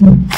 Mm-hmm.